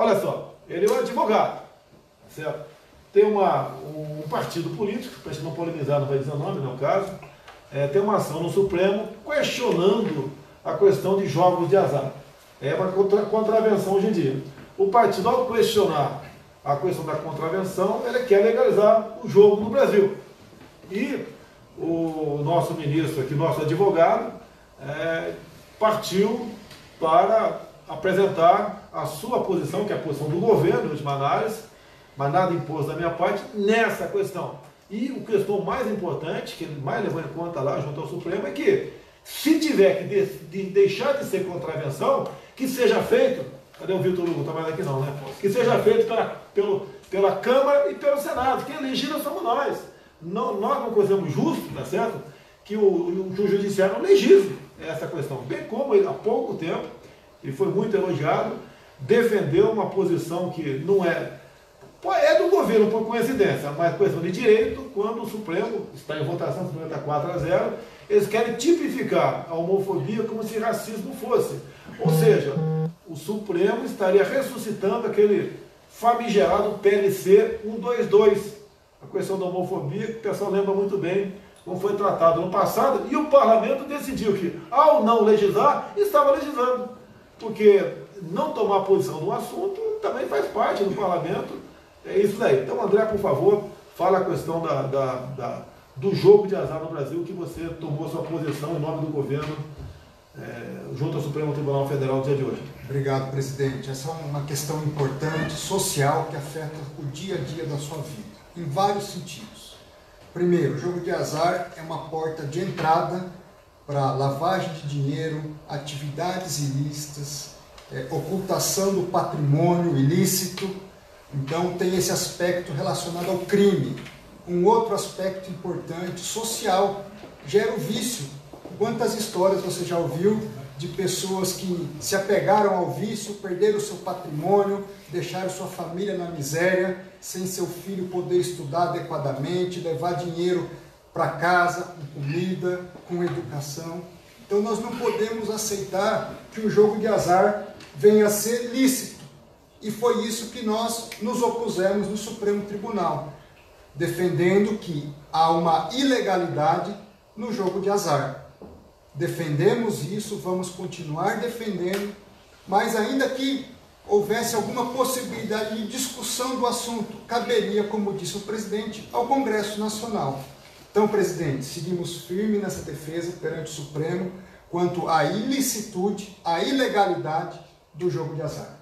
Olha só, ele é um advogado, certo? Tem uma, um partido político, para a gente não polemizar, não vai dizer o nome, não é o caso, é, tem uma ação no Supremo questionando a questão de jogos de azar. É uma contra, contravenção hoje em dia. O partido, ao questionar a questão da contravenção, ele quer legalizar o jogo no Brasil. E o nosso ministro aqui, nosso advogado, é, partiu para apresentar a sua posição, que é a posição do governo, de última análise, mas nada imposto da minha parte, nessa questão. E o questão mais importante, que ele mais levou em conta lá junto ao Supremo, é que se tiver que de, de deixar de ser contravenção, que seja feito, cadê o Vitor Hugo? Não está mais aqui não, né? Que seja feito pela, pelo, pela Câmara e pelo Senado. Quem legisla somos nós. Não, nós não consideramos justo, tá certo? Que o, o, o judiciário legisle essa questão. Bem como há pouco tempo, e foi muito elogiado, defendeu uma posição que não é é do governo por coincidência, mas questão de direito, quando o Supremo está em votação, o Supremo está 4 a 0, eles querem tipificar a homofobia como se racismo fosse. Ou seja, o Supremo estaria ressuscitando aquele famigerado PLC 122, a questão da homofobia, que o pessoal lembra muito bem como foi tratado no passado, e o parlamento decidiu que, ao não legislar, estava legislando. Porque não tomar posição no assunto também faz parte do parlamento. É isso daí. Então, André, por favor, fala a questão da, da, da do jogo de azar no Brasil, que você tomou sua posição em nome do governo é, junto ao Supremo Tribunal Federal no dia de hoje. Obrigado, presidente. Essa é uma questão importante, social, que afeta o dia a dia da sua vida, em vários sentidos. Primeiro, o jogo de azar é uma porta de entrada para lavagem de dinheiro, atividades ilícitas, é, ocultação do patrimônio ilícito. Então, tem esse aspecto relacionado ao crime. Um outro aspecto importante, social, gera o vício. Quantas histórias você já ouviu de pessoas que se apegaram ao vício, perderam seu patrimônio, deixaram sua família na miséria, sem seu filho poder estudar adequadamente, levar dinheiro para casa, com comida, com educação. Então nós não podemos aceitar que o jogo de azar venha a ser lícito. E foi isso que nós nos opusemos no Supremo Tribunal, defendendo que há uma ilegalidade no jogo de azar defendemos isso, vamos continuar defendendo, mas ainda que houvesse alguma possibilidade de discussão do assunto, caberia, como disse o presidente, ao Congresso Nacional. Então, presidente, seguimos firme nessa defesa perante o Supremo quanto à ilicitude, à ilegalidade do jogo de azar.